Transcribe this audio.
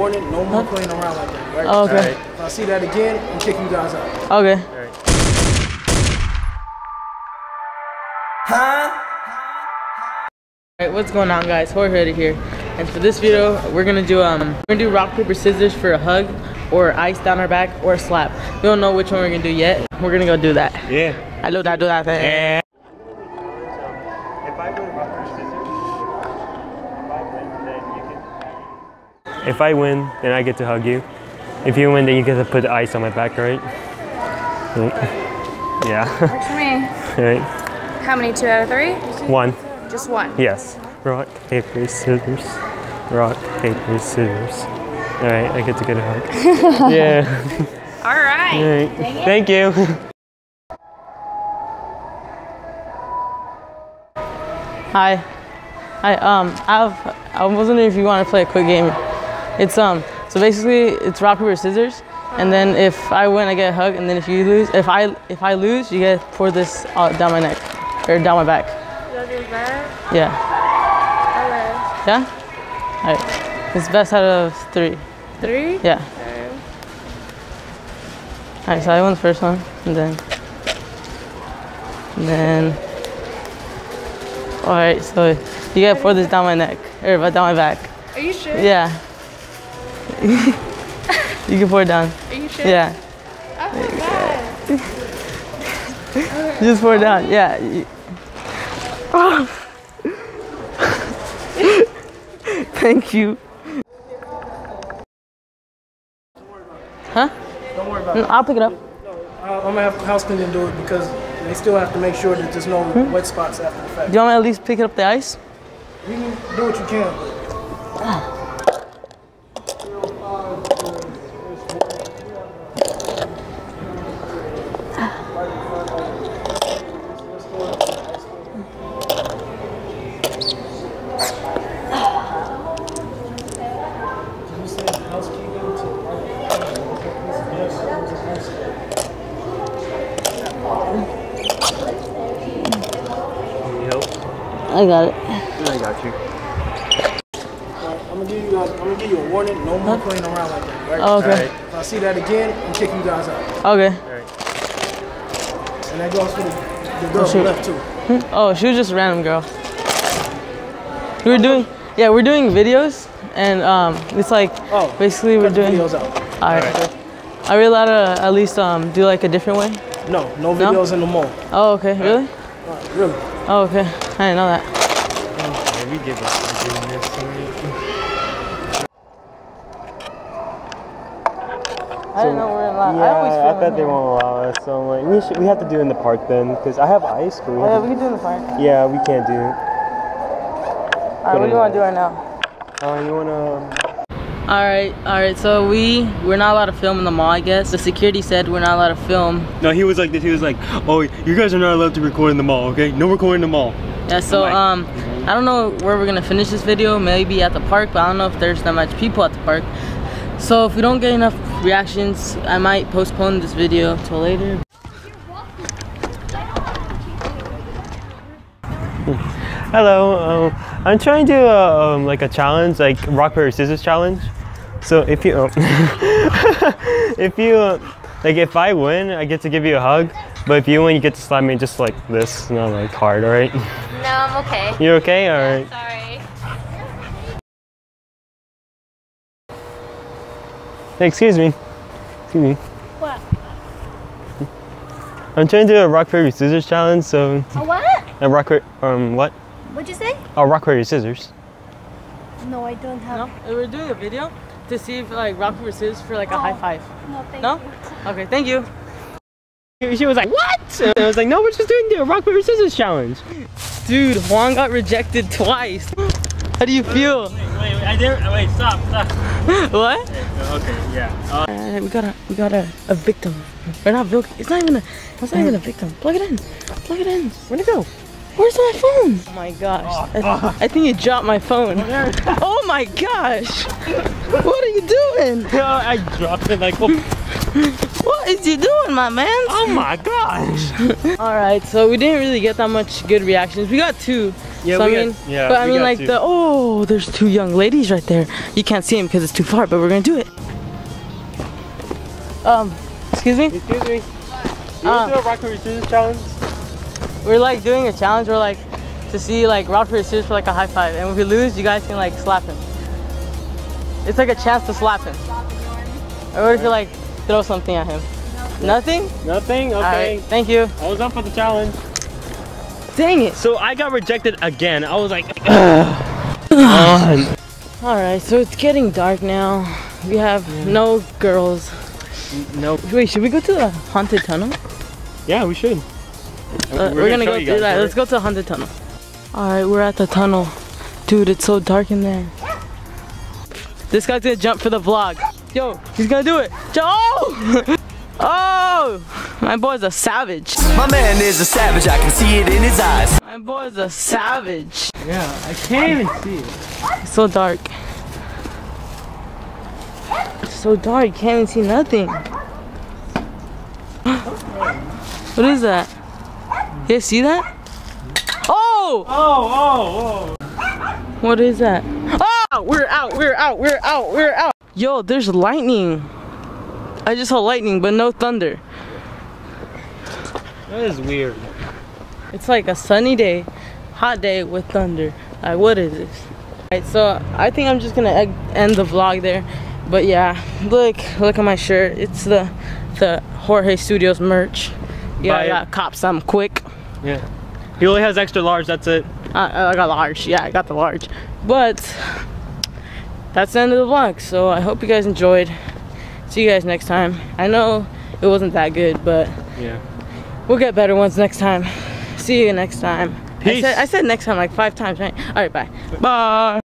warning. No more playing around like that. Right? Oh, okay. Alright. If I see that again, I'm kicking you guys out. Okay. Alright, what's going on guys? Jorge here. And for this video, we're gonna do um we're gonna do rock, paper, scissors for a hug or ice down our back or a slap. We don't know which one we're gonna do yet. We're gonna go do that. Yeah. I do that, do that thing. Yeah. If I win rock, paper, scissors, if I win, then you can. If I win, then I get to hug you. If you win, then you get to put ice on my back, right? Right. Yeah. Works for me. right. How many? Two out of three? One. Just one. Yes. Rock, paper, scissors. Rock, paper, scissors. All right, I get to get a hug. yeah. All right. All right. Thank you. Hi. Hi, um, I have, I was wondering if you want to play a quick game. It's, um, so basically it's rock, paper, scissors. And then if I win, I get a hug. And then if you lose, if I, if I lose, you get to pour this uh, down my neck or down my back. Yeah. Yeah? All right. It's best out of three. Three? Yeah. All right, so I won the first one, and then, and then. All right, so you gotta pour this down my neck or down my back. Are you sure? Yeah. you can pour it down. Are you sure? Yeah. Oh my god. Just pour it down. Yeah. you- Thank you. Huh? Don't worry about No, it. I'll pick it up. Uh, I'm gonna have house cleaning do it because they still have to make sure that there's no Hmm? wet spots after the fact. Do you want me to at least pick up the ice? You can do what you can. I got it. I got you. I'm gonna give you guys, I'm gonna give you a warning. No more playing around like that. Right? Oh, okay. Alright. If I see that again, I'm kicking you guys out. Okay. And that goes for the, the girl shoot. who left too. Oh, she was just a random girl. We were doing, yeah, we're doing videos, and um, it's like Oh, basically we're doing. videos out. All right. Are we allowed to at least um do like a different way? No, no videos in the mall. Oh, okay. Really? Alright, really. Oh, okay. I didn't know that. Yeah, we give up on doing this. alright? I didn't know we were allowed. Yeah, I always feel I in thought they won't allow us. So I'm like, we should, we have to do it in the park then, because I have ice, cream. Oh, yeah, we can do it in the park. to, yeah, we can't do it. All right, what do you want to do right now? Oh, you wanna? All right, all right. So we we're not allowed to film in the mall. I guess the security said we're not allowed to film. No, he was like this. He was like, "Oh, you guys are not allowed to record in the mall, okay? No recording in the mall." Yeah. So Right. um, I don't know where we're gonna finish this video. Maybe at the park, but I don't know if there's that much people at the park. So if we don't get enough reactions, I might postpone this video till later. Hello. Um, I'm trying to do a, um, like a challenge, like rock paper scissors challenge. So if you, oh. if you, like if I win, I get to give you a hug. But if you win, you get to slap me just like this, not like hard. All right? No, I'm okay. You okay? All right. Sorry. Hey, excuse me. Excuse me. What? I'm trying to do a rock paper scissors challenge. So A what? a rock paper, um, what? What'd you say? A rock paper scissors. No, I don't have. No, we're doing a video to see if like rock paper scissors for like a high five. No, thank No? Okay, thank you. She was like, "What?" And I was like, "No, we're just doing the rock paper scissors challenge." Dude, Juan got rejected twice. How do you feel? Wait, wait, I didn't. Wait, stop, stop. What? Okay, yeah. Uh, we got a we got a, a victim. Or not victim. It's not even a it's not even a victim. Plug it in. Plug it in. Where'd it go? Where's my phone? Oh my gosh. I, I think you dropped my phone. Oh my gosh. What are you doing? I dropped it like, oh, What is you doing, my man? oh my gosh. All right, so we didn't really get that much good reactions. We got two, Yeah, so we I got- mean, yeah, but I mean like to. the oh, there's two young ladies right there. You can't see them because it's too far, but we're gonna do it. Um, excuse me. Excuse me. You Uh, want to do a rock paper scissors challenge? We're like doing a challenge. We're like to see like rock paper scissors for like a high five, and if we lose, you guys can like slap him. It's like a chance to slap him. Or if you like throw something at him? Nothing. Nothing. Okay. right. Thank you. I was up for the challenge. Dang it. So I got rejected again. I was like, on. All right. So it's getting dark now. We have no girls. No. Wait, should we go to the haunted tunnel? Yeah, we should. Uh, we're, gonna, show go you through guys, that. alright? Let's go to the haunted tunnel. All right, we're at the tunnel. Dude, it's so dark in there. This guy's gonna jump for the vlog. Yo, he's gonna do it. Jo- Oh! oh! My boy's a savage. My man is a savage, I can see it in his eyes. My boy's a savage. Yeah, I can't even see it. It's so dark. It's so dark, you can't even see nothing. what is that? You see that? Oh! Oh, oh, oh. What is that? Oh! We're out, we're out, we're out, we're out. Yo, there's lightning. I just saw lightning, but no thunder. That is weird. It's like a sunny day, hot day with thunder. Like, what is this? Alright, so I think I'm just gonna end the vlog there. But yeah, look, look at my shirt. It's the the Xorge Studioz merch. Yeah, Buy I it. got cop some quick. Yeah. He only has extra large, that's it. I, I got large. Yeah, I got the large. But that's the end of the vlog. So I hope you guys enjoyed. See you guys next time. I know it wasn't that good, but Yeah. we'll get better ones next time. See you next time. I Peace. said, I said next time like five times, right? All right, bye. Bye.